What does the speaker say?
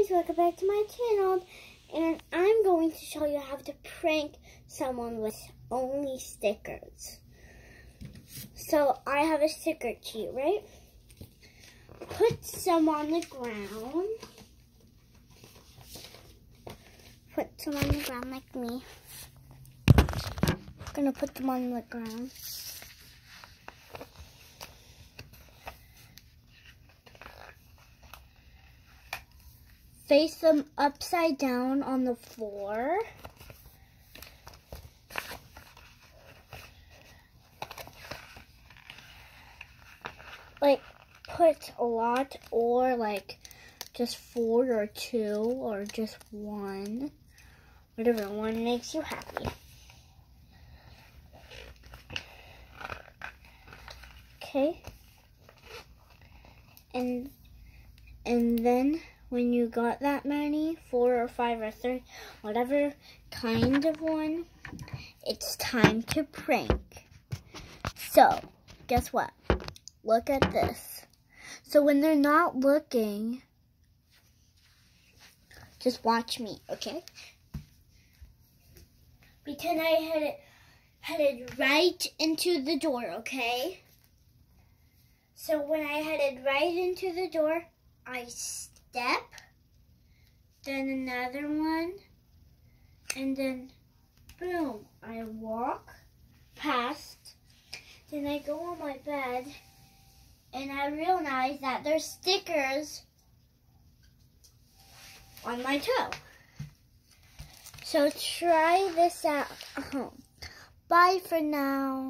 guys, welcome back to my channel and I'm going to show you how to prank someone with only stickers. So I have a sticker sheet, right? Put some on the ground. Put some on the ground like me. I'm gonna put them on the ground. Face them upside down on the floor. Like, put a lot or like just four or two or just one. Whatever one makes you happy. Okay. And and then when you got that many, four or five or three, whatever kind of one, it's time to prank. So, guess what? Look at this. So when they're not looking, just watch me, okay? Pretend I had it headed right into the door, okay? So when I headed right into the door, I step, then another one, and then boom, I walk past, then I go on my bed, and I realize that there's stickers on my toe. So try this out at home. Bye for now.